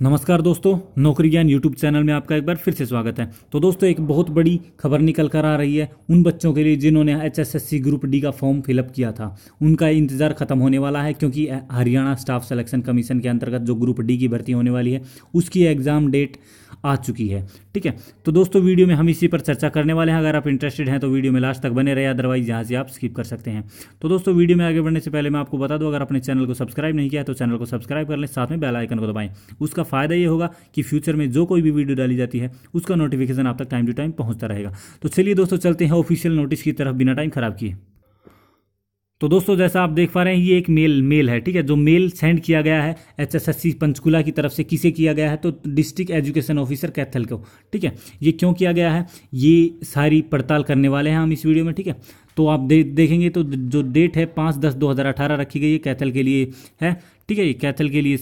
नमस्कार दोस्तों, नौकरी ज्ञान यूट्यूब चैनल में आपका एक बार फिर से स्वागत है। तो दोस्तों, एक बहुत बड़ी खबर निकल कर आ रही है उन बच्चों के लिए जिन्होंने एचएसएससी ग्रुप डी का फॉर्म फिलअप किया था। उनका इंतज़ार खत्म होने वाला है क्योंकि हरियाणा स्टाफ सिलेक्शन कमीशन के अंतर्गत जो ग्रुप डी की भर्ती होने वाली है, उसकी एग्ज़ाम डेट आ चुकी है। ठीक है? तो दोस्तों, वीडियो में हम इसी पर चर्चा करने वाले हैं। अगर आप इंटरेस्टेड हैं तो वीडियो में लास्ट तक बने रहे अदरवाइज़ यहाँ से आप स्किप कर सकते हैं। तो दोस्तों, वीडियो में आगे बढ़ने से पहले मैं आपको बता दूँ, अगर अपने चैनल को सब्सक्राइब नहीं किया तो चैनल को सब्सक्राइब कर लें, साथ में बेल आइकन को दबाएँ। उसका फ़ायदा ये होगा कि फ्यूचर में जो कोई भी वीडियो डाली जाती है उसका नोटिफिकेशन आप तक टाइम टू टाइम पहुँचता रहेगा। तो चलिए दोस्तों चलते हैं ऑफिशियल नोटिस की तरफ़ बिना टाइम खराब किए। तो दोस्तों जैसा आप देख पा रहे हैं ये एक मेल मेल है ठीक है? जो मेल सेंड किया गया है H S S C Panchkula की तरफ़ से किसे किया गया है? तो डिस्ट्रिक्ट एजुकेशन ऑफिसर कैथल को ठीक है? ये क्यों किया गया है? ये सारी पड़ताल करने वाले हैं हम इस वीडियो में ठीक है? तो आप दे, देखेंगे तो जो डेट है पाँच दस दो रखी गई है कैथल के लिए है ठीक है? ये कैथल के लिए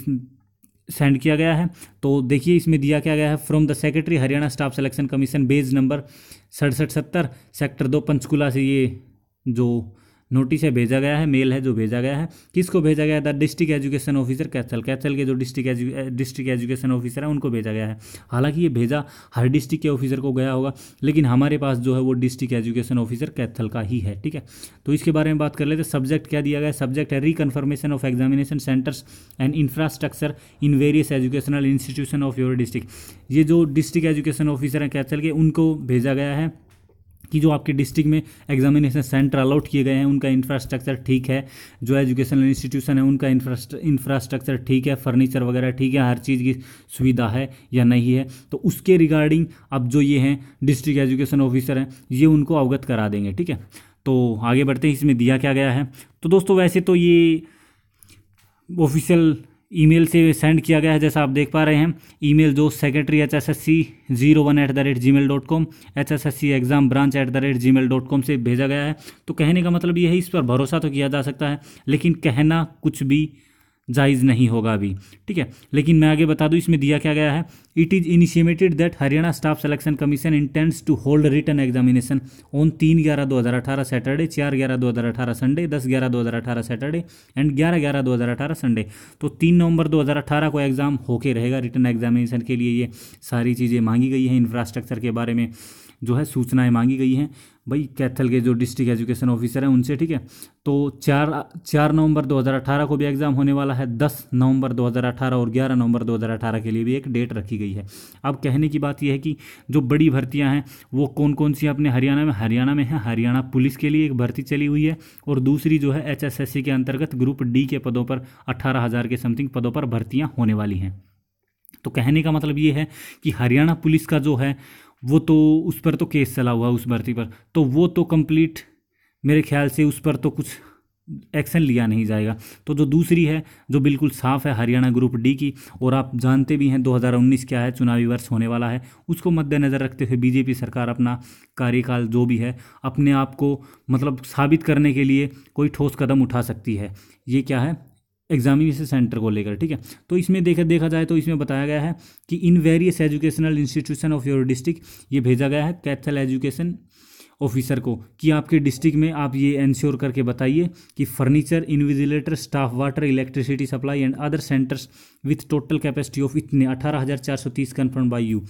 सेंड किया गया है। तो देखिए, इसमें दिया क्या गया है। From the secretary Haryana staff selection commission bays number सड़सठ सत्तर सेक्टर दो, पंचकूला से ये जो नोटिस है, भेजा गया है, मेल है जो भेजा गया है। किसको भेजा गया था? District education officer Kaithal. Kaithal के जो डिस्ट्रिक्ट डिस्ट्रिक्ट एजुकेशन ऑफिसर है, उनको भेजा गया है। हालाँकि ये भेजा हर डिस्ट्रिक्ट के ऑफिसर को गया होगा, लेकिन हमारे पास जो है वो डिस्ट्रिक्ट एजुकेशन ऑफिसर कैथल का ही है, ठीक है? तो इसके बारे में बात कर लेते सब्जेक्ट क्या दिया गया सब्जेक्ट है reconfirmation of examination centres and infrastructure in various educational institution of your district ये जो डिस्ट्रिक्ट एजुकेशन ऑफिसर हैं, कैथल के, उनको भेजा गया है। कि जो आपके डिस्ट्रिक्ट में एग्जामिनेशन सेंटर अलॉट किए गए हैं, उनका इंफ्रास्ट्रक्चर ठीक है, जो एजुकेशनल इंस्टीट्यूशन है, उनका इंफ्रास्ट्रक्चर ठीक है फर्नीचर वगैरह ठीक है, हर चीज़ की सुविधा है या नहीं है तो उसके रिगार्डिंग अब जो ये हैं डिस्ट्रिक्ट एजुकेशन ऑफिसर हैं, ये उनको अवगत करा देंगे, ठीक है? तो आगे बढ़ते हैं, इसमें दिया क्या गया है? तो दोस्तों, वैसे तो ये ऑफिशियल ईमेल से सेंड किया गया है, जैसा आप देख पा रहे हैं। ईमेल जो secretary H S S C zero one at the rate Gmail dot com H S S C exam branch at the rate Gmail dot com से भेजा गया है। तो कहने का मतलब ये है, इस पर भरोसा तो किया जा सकता है, लेकिन कहना कुछ भी जायज़ नहीं होगा अभी। ठीक है? लेकिन मैं आगे बता दूँ, इसमें दिया क्या गया है? It is initiated that Haryana staff selection commission intends to hold written examination on तीन ग्यारह दो हज़ार अठारह सैटरडे चार ग्यारह दो हज़ार अठारह संडे दस ग्यारह दो हज़ार अठारह सैटरडे एंड ग्यारह ग्यारह दो हज़ार अठारह संडे तो तीन नवंबर दो हज़ार अठारह को एग्ज़ाम होके रहेगा रिटर्न एग्जामिनेशन के लिए ये सारी चीज़ें मांगी गई हैं इंफ्रास्ट्रक्चर के बारे में जो है सूचनाएँ मांगी गई हैं। भाई कैथल के जो डिस्ट्रिक्ट एजुकेशन ऑफिसर हैं, उनसे ठीक है? तो चार चार नवंबर 2018 को भी एग्ज़ाम होने वाला है 10 नवंबर 2018 और 11 नवंबर 2018 के लिए भी एक डेट रखी गई है। अब कहने की बात यह है कि जो बड़ी भर्तियाँ हैं, वो कौन कौन सी अपने हरियाणा में? हरियाणा में है, हरियाणा पुलिस के लिए एक भर्ती चली हुई है और दूसरी जो है एचएसएससी के अंतर्गत ग्रुप डी के पदों पर अट्ठारह के समथिंग पदों पर भर्तियाँ होने वाली हैं। तो कहने का मतलब ये है कि हरियाणा पुलिस का जो है वो तो उस पर तो केस चला हुआ उस भर्ती पर। तो वो तो कंप्लीट मेरे ख्याल से उस पर तो कुछ एक्शन लिया नहीं जाएगा। तो जो दूसरी है, जो बिल्कुल साफ़ है हरियाणा ग्रुप डी की, और आप जानते भी हैं 2019 क्या है, चुनावी वर्ष होने वाला है, उसको मद्देनज़र रखते हुए बीजेपी सरकार अपना कार्यकाल जो भी है, अपने आप को मतलब साबित करने के लिए कोई ठोस कदम उठा सकती है। ये क्या है? एग्जामिनेशन सेंटर को लेकर, ठीक है? तो इसमें देखा देखा जाए तो इसमें बताया गया है कि in various educational institution of your district ये भेजा गया है कैथल एजुकेशन ऑफिसर को, कि आपके डिस्ट्रिक्ट में आप ये इंश्योर करके बताइए कि furniture invigilator staff water electricity supply and other centres with total capacity of इतने, अठारह हज़ार चार सौ तीस कन्फर्म बाई यू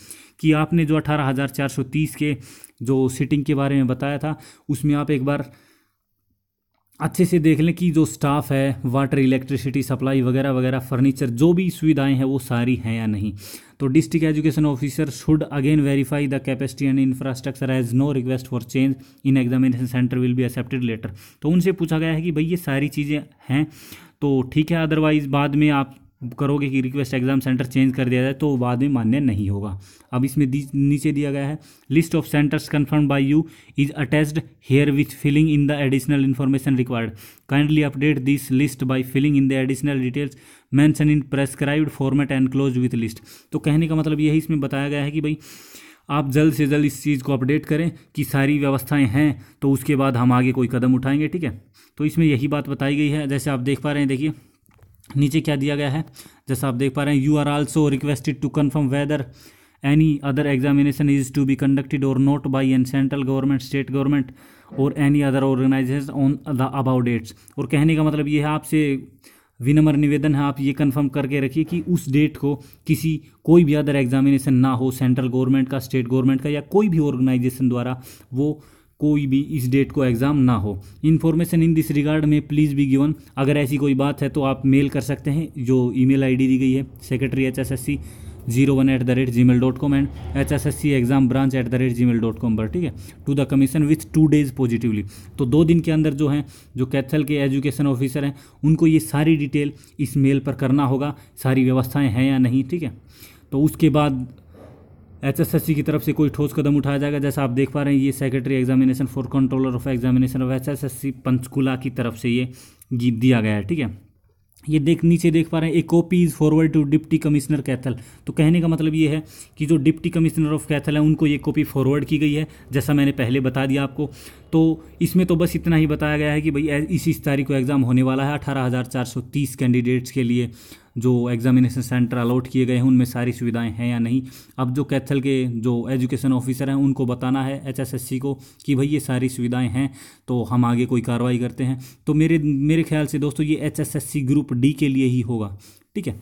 कि आपने जो अठारह हज़ार चार सौ तीस के जो सीटिंग के बारे में बताया था, उसमें आप एक बार अच्छे से देख लें कि जो स्टाफ है वाटर इलेक्ट्रिसिटी सप्लाई वगैरह वगैरह फर्नीचर जो भी सुविधाएँ हैं, वो सारी हैं या नहीं? तो district education officer should again verify the capacity and infrastructure as no request for change in examination centre will be accepted later तो उनसे पूछा गया है कि भाई ये सारी चीज़ें हैं तो ठीक है अदरवाइज़ बाद में आप करोगे कि रिक्वेस्ट एग्ज़ाम सेंटर चेंज कर दिया जाए तो बाद में मान्य नहीं होगा। अब इसमें नीचे दिया गया है list of centres confirm by you is attached herewith filling in the additional information required kindly update this list by filling in the additional details mention in prescribed format and close with list तो कहने का मतलब यही इसमें बताया गया है कि भाई, आप जल्द से जल्द इस चीज़ को अपडेट करें कि सारी व्यवस्थाएँ हैं तो उसके बाद हम आगे कोई कदम उठाएँगे, ठीक है? तो इसमें यही बात बताई गई है। जैसे आप देख पा रहे हैं, देखिए। नीचे क्या दिया गया है? जैसा आप देख पा रहे हैं you are also requested to confirm whether any other examination is to be conducted or not by an central government state government or any other organisation on the about dates और कहने का मतलब ये है, आपसे विनम्र निवेदन है, आप ये कंफर्म करके रखिए कि उस डेट को किसी, कोई भी अदर एग्जामिनेशन ना हो सेंट्रल गवर्नमेंट का स्टेट गवर्नमेंट का, या कोई भी ऑर्गेनाइजेशन द्वारा वो कोई भी इस डेट को एग्ज़ाम ना हो। इन्फॉर्मेशन इन दिस रिगार्ड में प्लीज़ बी गिवन अगर ऐसी कोई बात है तो आप मेल कर सकते हैं, जो ईमेल आईडी दी गई है secretary H S S C zero one at the rate Gmail dot com and H S S C exam branch at the rate Gmail dot com पर, ठीक है? To the commission with two days positively तो दो दिन के अंदर जो है, जो कैथल के एजुकेशन ऑफिसर हैं, उनको ये सारी डिटेल इस मेल पर करना होगा, सारी व्यवस्थाएँ हैं या नहीं, ठीक है? तो उसके बाद एच एस एस सी की तरफ़ से कोई ठोस कदम उठाया जाएगा? जैसा आप देख पा रहे हैं, ये secretary examination for controller of examination of H S S C Panchkula की तरफ़ से ये गीत दिया गया है, ठीक है? ये देख, नीचे देख पा रहे हैं a copy is forward to deputy commissioner Kaithal तो कहने का मतलब ये है कि जो डिप्टी कमिश्नर ऑफ़ कैथल है, उनको ये कॉपी फॉरवर्ड की गई है, जैसा मैंने पहले बता दिया आपको। तो इसमें तो बस इतना ही बताया गया है कि भाई इसी तारीख को एग्ज़ाम होने वाला है, अठारह हज़ार चार सौ तीस कैंडिडेट्स के लिए। जो एग्जामिनेशन सेंटर अलॉट किए गए हैं, उनमें सारी सुविधाएँ हैं या नहीं? अब जो कैथल के जो एजुकेशन ऑफिसर हैं, उनको बताना है एचएसएससी को कि भाई ये सारी सुविधाएँ हैं तो हम आगे कोई कार्रवाई करते हैं। तो मेरे मेरे ख्याल से दोस्तों, ये एचएसएससी ग्रुप डी के लिए ही होगा। ठीक है?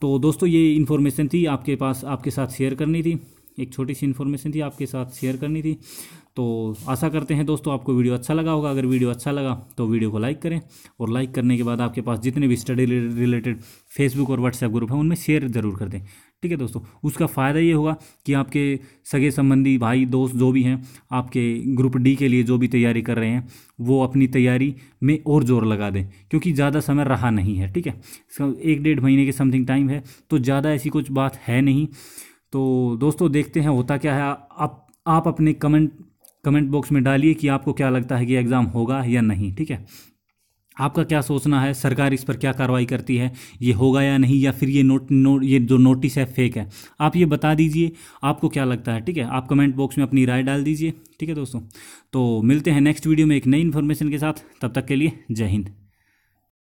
तो दोस्तों, ये इन्फॉर्मेशन थी, आपके पास, आपके साथ शेयर करनी थी। एक छोटी सी इन्फॉर्मेशन थी आपके साथ शेयर करनी थी। तो आशा करते हैं दोस्तों आपको वीडियो अच्छा लगा होगा। अगर वीडियो अच्छा लगा तो वीडियो को लाइक करें और लाइक करने के बाद आपके पास जितने भी स्टडी रिलेटेड फेसबुक और व्हाट्सएप ग्रुप हैं, उनमें शेयर ज़रूर कर दें। ठीक है दोस्तों? उसका फ़ायदा ये होगा कि आपके सगे संबंधी भाई, दोस्त जो भी हैं, आपके ग्रुप डी के लिए जो भी तैयारी कर रहे हैं, वो अपनी तैयारी में और ज़ोर लगा दें। क्योंकि ज़्यादा समय रहा नहीं है। ठीक है? एक डेढ़ महीने के समथिंग टाइम है तो ज़्यादा ऐसी कुछ बात है नहीं। तो दोस्तों, देखते हैं होता क्या है। आप आप अपने कमेंट कमेंट बॉक्स में डालिए कि आपको क्या लगता है कि एग्ज़ाम होगा या नहीं, ठीक है? आपका क्या सोचना है? सरकार इस पर क्या कार्रवाई करती है? ये होगा या नहीं? या फिर ये नोट नो ये जो नोटिस है फेक है? आप ये बता दीजिए, आपको क्या लगता है, ठीक है? आप कमेंट बॉक्स में अपनी राय डाल दीजिए, ठीक है दोस्तों? तो मिलते हैं नेक्स्ट वीडियो में एक नई इन्फॉर्मेशन के साथ। तब तक के लिए जय हिंद।